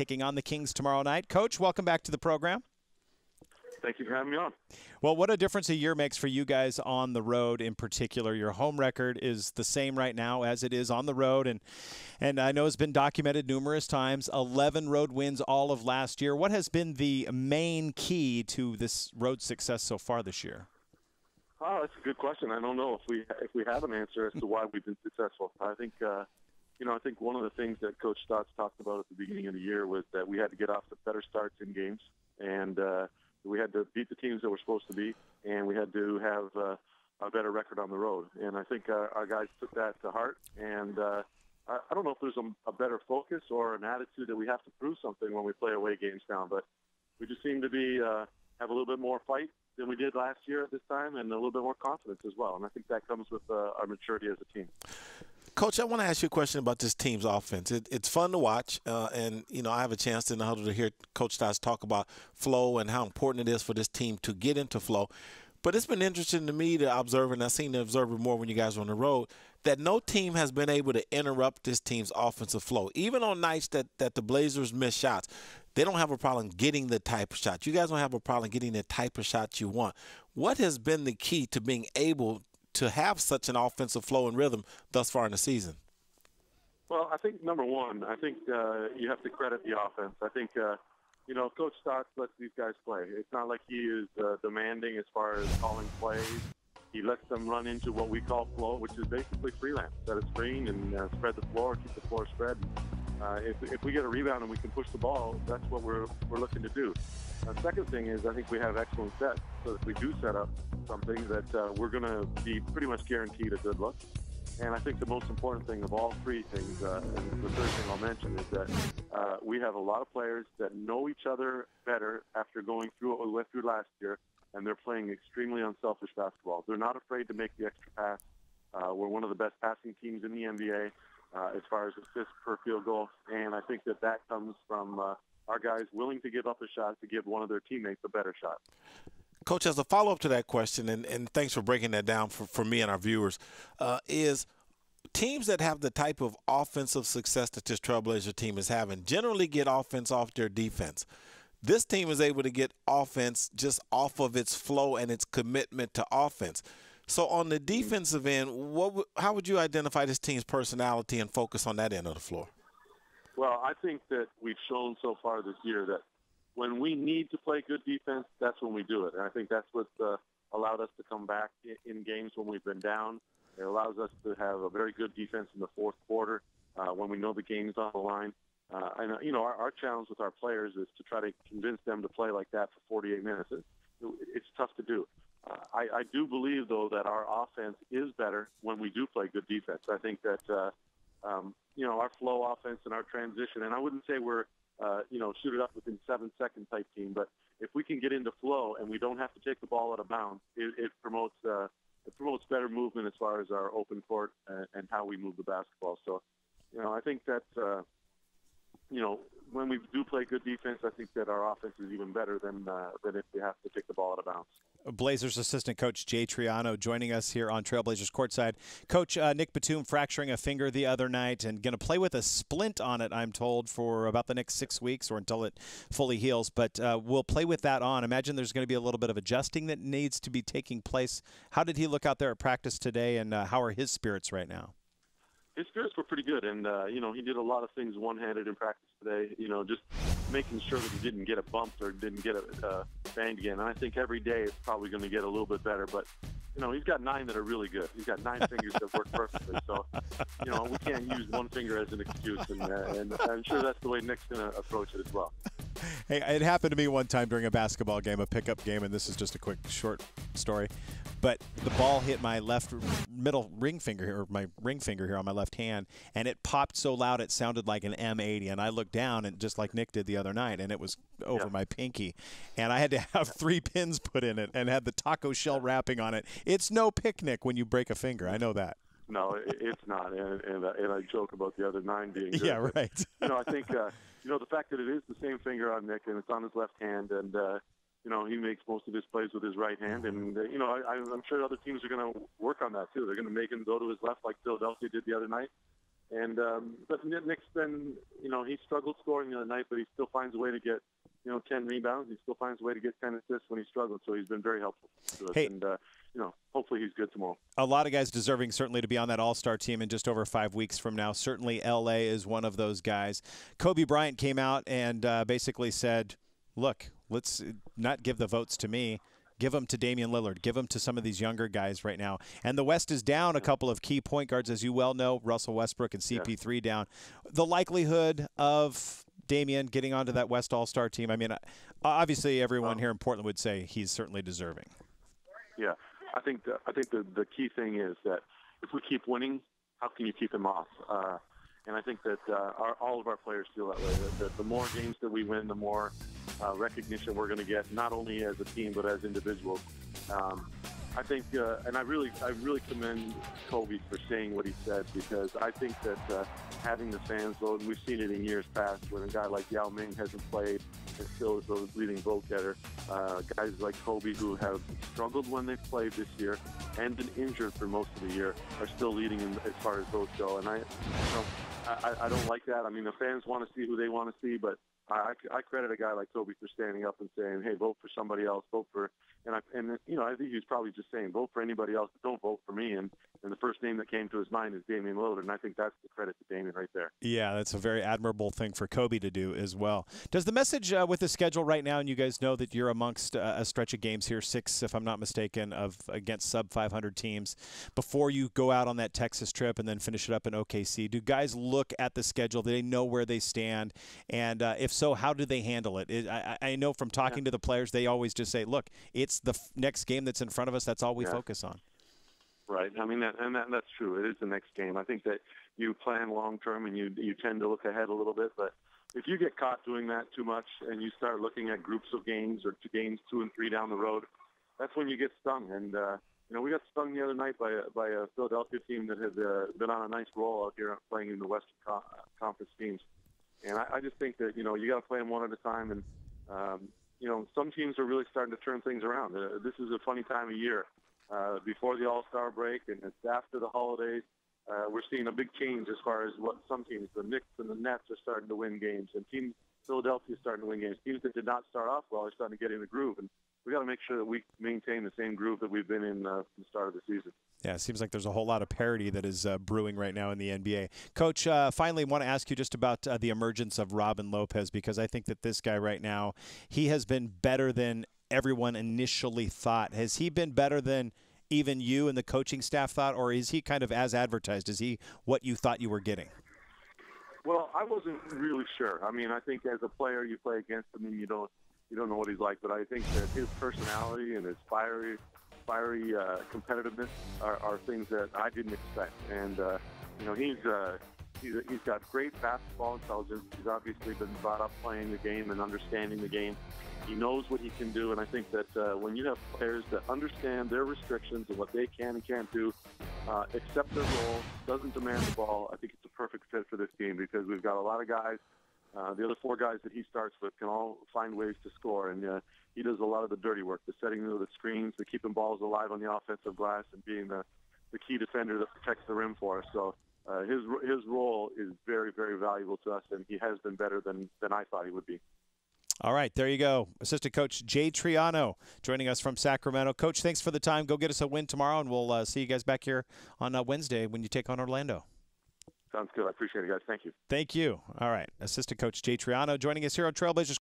taking on the Kings tomorrow night. Coach, welcome back to the program. Thank you for having me on. Well, what a difference a year makes for you guys on the road in particular. Your home record is the same right now as it is on the road and and I know it's been documented numerous times. 11 road wins all of last year. What has been the main key to this road success so far this year? Oh, that's a good question. I don't know if we if we have an answer as to why we've been successful. I think uh, you know, I think one of the things that Coach Stotts talked about at the beginning of the year was that we had to get off to better starts in games, and uh, we had to beat the teams that we're supposed to beat, and we had to have uh, a better record on the road. And I think uh, our guys took that to heart. And uh, I, I don't know if there's a, a better focus or an attitude that we have to prove something when we play away games down, but we just seem to be uh, have a little bit more fight than we did last year at this time, and a little bit more confidence as well. And I think that comes with uh, our maturity as a team. Coach, I want to ask you a question about this team's offense. It, it's fun to watch, uh, and you know I have a chance in the huddle to hear Coach Stotts talk about flow and how important it is for this team to get into flow. But it's been interesting to me to observe, and I've seen to observe it more when you guys are on the road, that no team has been able to interrupt this team's offensive flow. Even on nights that, that the Blazers miss shots, they don't have a problem getting the type of shots. You guys don't have a problem getting the type of shots you want. What has been the key to being able to have such an offensive flow and rhythm thus far in the season? Well, I think number one, I think uh, you have to credit the offense. I think uh, you know Coach Stotts lets these guys play. It's not like he is uh, demanding as far as calling plays. He lets them run into what we call flow, which is basically freelance. Set a screen and uh, spread the floor, keep the floor spread. Uh, if, if we get a rebound and we can push the ball, that's what we're, we're looking to do. The second thing is I think we have excellent sets. So if we do set up something that uh, we're going to be pretty much guaranteed a good look. And I think the most important thing of all three things, uh, and the third thing I'll mention, is that uh, we have a lot of players that know each other better after going through what we went through last year, and they're playing extremely unselfish basketball. They're not afraid to make the extra pass. Uh, we're one of the best passing teams in the NBA uh, as far as assists per field goal, and I think that that comes from uh, our guys willing to give up a shot to give one of their teammates a better shot. Coach, as a follow up to that question, and, and thanks for breaking that down for, for me and our viewers, uh, is teams that have the type of offensive success that this Trailblazer team is having generally get offense off their defense. This team is able to get offense just off of its flow and its commitment to offense. So on the defensive end, what how would you identify this team's personality and focus on that end of the floor? Well, I think that we've shown so far this year that when we need to play good defense, that's when we do it. And I think that's what uh, allowed us to come back in, games when we've been down. It allows us to have a very good defense in the fourth quarter uh, when we know the game's on the line. Uh, and, uh, you know, our, our challenge with our players is to try to convince them to play like that for 48 minutes. It, it's tough to do. I, I do believe, though, that our offense is better when we do play good defense. I think that, uh, um, you know, our flow offense and our transition, and I wouldn't say we're – uh, you know, shoot it up within seven seconds type team. But if we can get into flow and we don't have to take the ball out of bounds, it, it promotes uh, it promotes better movement as far as our open court and, and how we move the basketball. So, you know, I think that uh, you know when we do play good defense, I think that our offense is even better than uh, than if we have to take the ball out of bounds. Blazers assistant coach Jay Triano joining us here on Trailblazers courtside. Coach uh, Nick Batum fracturing a finger the other night and going to play with a splint on it, I'm told, for about the next six weeks or until it fully heals. But uh, we'll play with that on. Imagine there's going to be a little bit of adjusting that needs to be taking place. How did he look out there at practice today, and uh, how are his spirits right now? His spirits were pretty good, and uh, you know he did a lot of things one-handed in practice today. You know, just making sure that he didn't get it bumped or didn't get it uh, banged again. And I think every day it's probably going to get a little bit better. But you know, he's got nine that are really good. He's got nine fingers that work perfectly. So you know, we can't use one finger as an excuse, and, uh, and I'm sure that's the way Nick's going to approach it as well. Hey, it happened to me one time during a basketball game, a pickup game, and this is just a quick short story but the ball hit my left middle ring finger here, or my ring finger here on my left hand, and it popped so loud it sounded like an M80. And I looked down, and just like Nick did the other night, and it was over yeah. my pinky, and I had to have three pins put in it and had the taco shell wrapping on it. It's no picnic when you break a finger. I know that. No, it's not, and and, uh, and I joke about the other nine being good. Yeah, right. you know, I think uh, you know the fact that it is the same finger on Nick and it's on his left hand, and uh, you know, he makes most of his plays with his right hand, and uh, you know, I, I'm sure other teams are going to work on that too. They're going to make him go to his left, like Philadelphia did the other night, And um, but Nick's been, you know, he struggled scoring the other night, but he still finds a way to get, you know, 10 rebounds. He still finds a way to get 10 assists when he struggles. So he's been very helpful to us. Hey. And, uh, you know, hopefully he's good tomorrow. A lot of guys deserving certainly to be on that All Star team in just over five weeks from now. Certainly, LA is one of those guys. Kobe Bryant came out and uh, basically said, "Look, let's not give the votes to me." Give them to Damian Lillard. Give them to some of these younger guys right now. And the West is down a couple of key point guards, as you well know, Russell Westbrook and CP3 down. The likelihood of Damian getting onto that West All Star team, I mean, obviously everyone here in Portland would say he's certainly deserving. Yeah, I think the, I think the the key thing is that if we keep winning, how can you keep him off? Uh, and I think that uh, our, all of our players feel that way. That, that the more games that we win, the more uh, recognition we're going to get, not only as a team but as individuals. Um, I think, uh, and I really, I really commend Kobe for saying what he said because I think that uh, having the fans vote, and we've seen it in years past when a guy like Yao Ming hasn't played and still is the leading vote getter. Uh, guys like Kobe who have struggled when they've played this year and been injured for most of the year are still leading in, as far as votes go. And I, you know, I, I don't like that. I mean, the fans want to see who they want to see, but I, I credit a guy like Kobe for standing up and saying, "Hey, vote for somebody else. Vote for," and I, and you know, I think he's probably just saying, "Vote for anybody else, but don't vote for me." And and the first name that came to his mind is Damian Lillard, and I think that's the credit to Damian right there. Yeah, that's a very admirable thing for Kobe to do as well. Does the message uh, with the schedule right now, and you guys know that you're amongst uh, a stretch of games here, six, if I'm not mistaken, of against sub 500 teams, before you go out on that Texas trip and then finish it up in OKC? Do guys look at the schedule? Do they know where they stand? And uh, if so, how do they handle it? it I, I, know from talking yeah. to the players, they always just say, "Look, it's the f- next game that's in front of us. That's all we yeah. focus on." Right. I mean, that, and that, that's true. It is the next game. I think that you plan long term and you you tend to look ahead a little bit. But if you get caught doing that too much and you start looking at groups of games or two games two and three down the road, that's when you get stung. And uh, you know, we got stung the other night by a, by a Philadelphia team that had uh, been on a nice roll out here playing in the Western Co- Conference teams. And I, I just think that you know you got to play them one at a time. And um, you know, some teams are really starting to turn things around. Uh, this is a funny time of year uh, before the All Star break, and it's after the holidays. Uh, we're seeing a big change as far as what some teams, the Knicks and the Nets, are starting to win games, and teams Philadelphia is starting to win games. Teams that did not start off well are starting to get in the groove, and we got to make sure that we maintain the same groove that we've been in uh, from the start of the season. Yeah, it seems like there's a whole lot of parity that is uh, brewing right now in the NBA. Coach, uh, finally, want to ask you just about uh, the emergence of Robin Lopez because I think that this guy right now, he has been better than everyone initially thought. Has he been better than even you and the coaching staff thought, or is he kind of as advertised? Is he what you thought you were getting? Well, I wasn't really sure. I mean, I think as a player, you play against him and you don't you don't know what he's like. But I think that his personality and his fiery fiery uh, competitiveness are, are things that I didn't expect. And uh, you know, he's uh, he's he's got great basketball intelligence. He's obviously been brought up playing the game and understanding the game. He knows what he can do, and I think that uh, when you have players that understand their restrictions and what they can and can't do, uh, accept their role, doesn't demand the ball, I think it's a perfect fit for this team because we've got a lot of guys. Uh, the other four guys that he starts with can all find ways to score, and uh, he does a lot of the dirty work, the setting of the screens, the keeping balls alive on the offensive glass, and being the, the key defender that protects the rim for us. So uh, his his role is very very valuable to us, and he has been better than than I thought he would be. All right, there you go. Assistant coach Jay Triano joining us from Sacramento. Coach, thanks for the time. Go get us a win tomorrow, and we'll uh, see you guys back here on uh, Wednesday when you take on Orlando. Sounds good. I appreciate it, guys. Thank you. Thank you. All right. Assistant coach Jay Triano joining us here on Trailblazers.